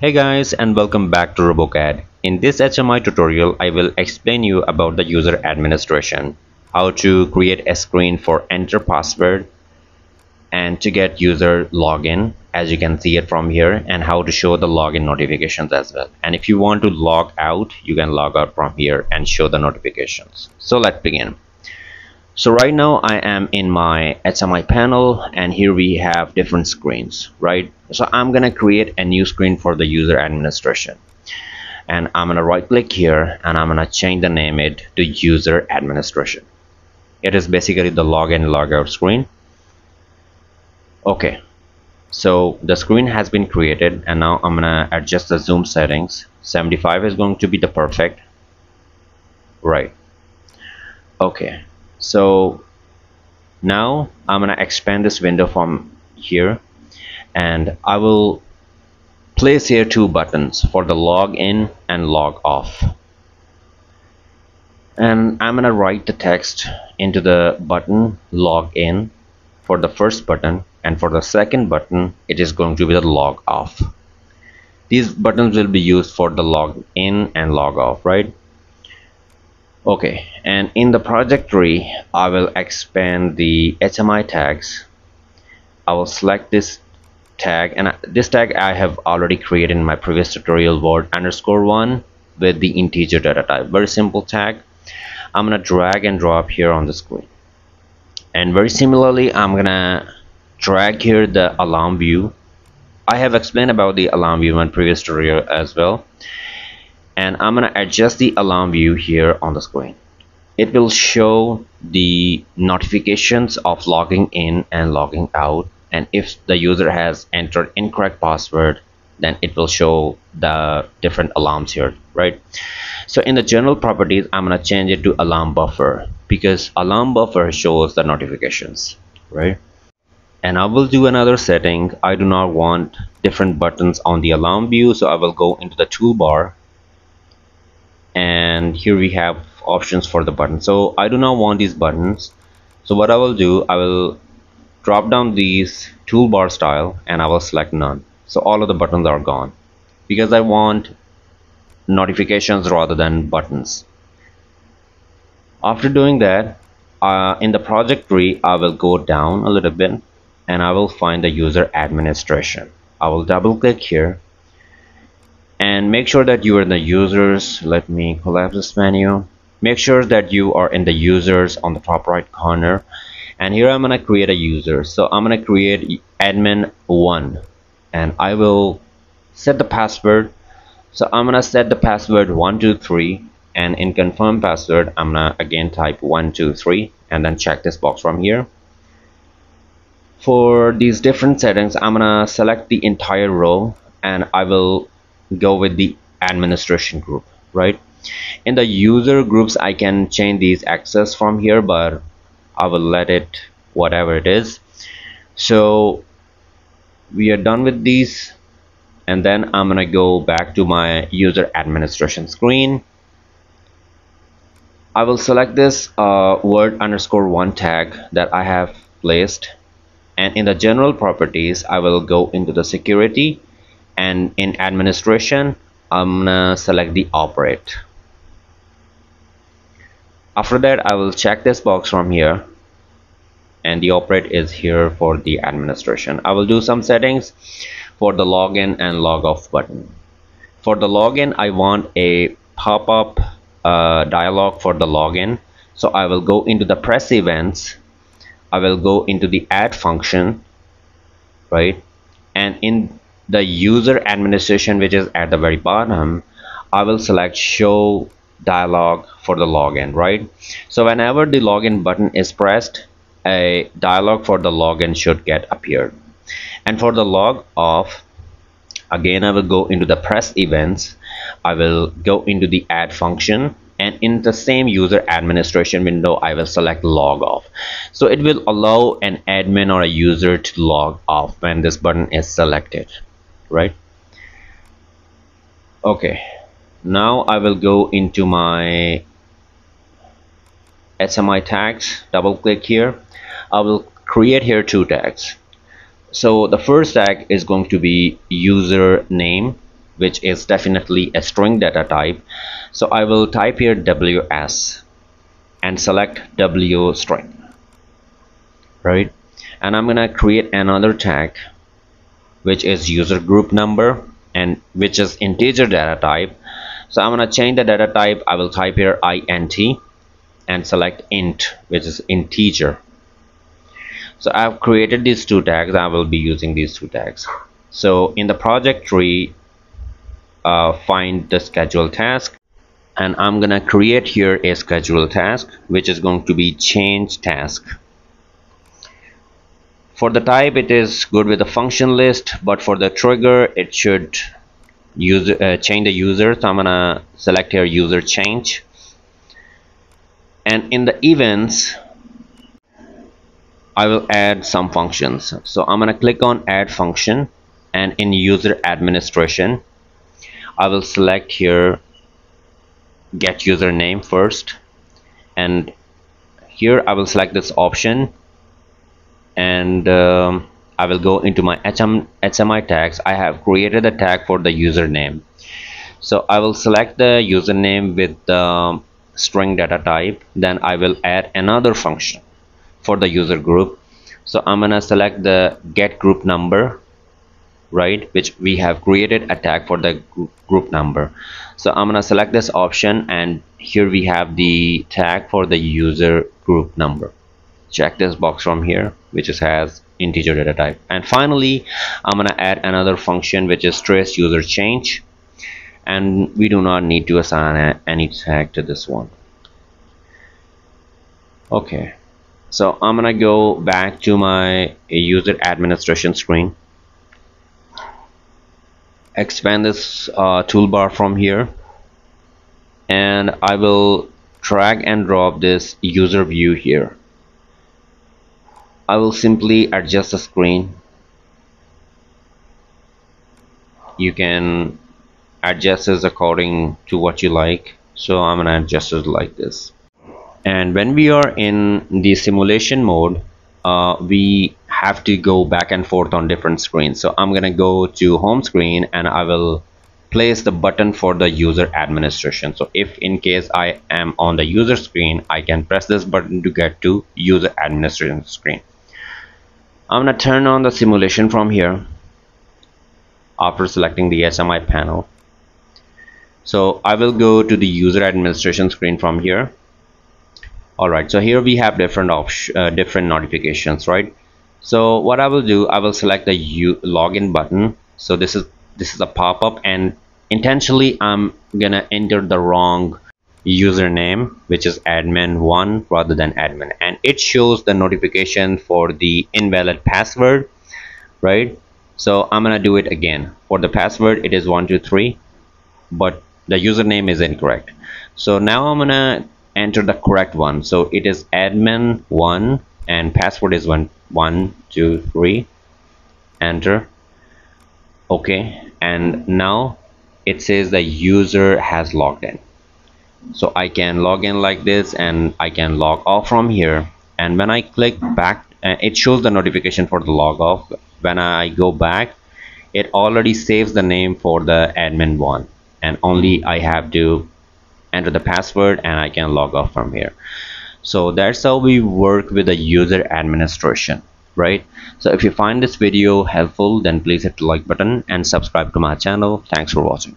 Hey guys and welcome back to RoboCAD. In this HMI tutorial I will explain you about the user administration, how to create a screen for enter password and to get user login as you can see it from here and how to show the login notifications as well. And if you want to log out you can log out from here and show the notifications. So let's begin so right now I am in my HMI panel and here we have different screens right? So I'm gonna create a new screen for the user administration. And I'm gonna right click here and I'm gonna change the name it to user administration. It is basically the login logout screen. Okay so the screen has been created and now I'm gonna adjust the zoom settings. 75 is going to be the perfect. Right. Okay so now I'm gonna expand this window from here and I will place here two buttons for the log in and log off. And I'm gonna write the text into the button log in for the first button and for the second button it is going to be the log off. These buttons will be used for the log in and log off right okay and in the project tree I will expand the HMI tags. I will select this tag and this tag I have already created in my previous tutorial word underscore one with the integer data type. Very simple tag. I'm gonna drag and drop here on the screen. And very similarly I'm gonna drag here the alarm view. I have explained about the alarm view in previous tutorial as well and I'm gonna adjust the alarm view here on the screen. It will show the notifications of logging in and logging out. And if the user has entered incorrect password then it will show the different alarms here right? So in the general properties I'm gonna change it to alarm buffer because alarm buffer shows the notifications right? And I will do another setting. I do not want different buttons on the alarm view so I will go into the toolbar and here we have options for the button so I do not want these buttons. So what I will do I will drop down these toolbar style and I will select none. So all of the buttons are gone because I want notifications rather than buttons. After doing that uh, in the project tree I will go down a little bit and I will find the user administration. I will double click here and make sure that you are in the users. Let me collapse this menu. Make sure that you are in the users on the top right corner. And here I'm gonna create a user. So I'm gonna create admin 1 and I will set the password. So I'm gonna set the password 123 and in confirm password I'm gonna again type 123 and then check this box from here. For these different settings I'm gonna select the entire row and I will go with the administration group right? In the user groups I can change these access from here but I will let it whatever it is. So we are done with these and then I'm gonna go back to my user administration screen. I will select this uh, word underscore one tag that I have placed. And in the general properties I will go into the security and in administration I'm gonna select the operate. After that I will check this box from here and the operate is here for the administration. I will do some settings for the login and log off button. For the login I want a pop-up uh, dialog for the login. So I will go into the press events. I will go into the add function right? And in the user administration which is at the very bottom I will select show dialog for the login right? So whenever the login button is pressed a dialog for the login should get appeared. And for the log off again I will go into the press events. I will go into the add function and in the same user administration window I will select log off. So it will allow an admin or a user to log off when this button is selected right? Okay. Now I will go into my HMI tags. Double click here. I will create here two tags. So the first tag is going to be user name which is definitely a string data type. So I will type here ws and select w string right? And I'm gonna create another tag which is user group number and which is integer data type. So I'm gonna change the data type. I will type here int and select int which is integer. So I've created these two tags. I will be using these two tags. So in the project tree uh, find the schedule task. And I'm gonna create here a schedule task which is going to be change task for the type it is good with the function list but for the trigger it should use uh, change the user. So I'm gonna select here user change. And in the events I will add some functions. So I'm gonna click on add function and in user administration I will select here get username first. And here I will select this option and um, I will go into my HM, HMI tags. I have created a tag for the username. So I will select the username with the string data type. Then I will add another function for the user group. So I'm gonna select the get group number right which we have created a tag for the group number. So I'm gonna select this option and here we have the tag for the user group number check this box from here which is has integer data type. And finally I'm gonna add another function which is trace user change. And we do not need to assign any tag to this one. Okay. So I'm gonna go back to my user administration screen. Expand this uh, toolbar from here. And I will drag and drop this user view here I will simply adjust the screen. You can adjust this according to what you like. So I'm gonna adjust it like this. And when we are in the simulation mode uh, we have to go back and forth on different screens. So I'm gonna go to home screen and I will place the button for the user administration. So if in case I am on the user screen I can press this button to get to user administration screen I'm gonna turn on the simulation from here after selecting the HMI panel. So I will go to the user administration screen from here. Alright so here we have different options uh, different notifications right? So what I will do I will select the U login button. So this is this is a pop-up and intentionally I'm gonna enter the wrong username which is admin1 rather than admin. And it shows the notification for the invalid password right? So I'm gonna do it again. For the password it is 123 but the username is incorrect. So now I'm gonna enter the correct one. So it is admin1 and password is one one two three. Enter. Okay. And now it says the user has logged in so I can log in like this and I can log off from here. And when I click back uh, it shows the notification for the log off. When I go back it already saves the name for the admin one. And only I have to enter the password and I can log off from here. So that's how we work with the user administration right? So if you find this video helpful then please hit the like button and subscribe to my channel. Thanks for watching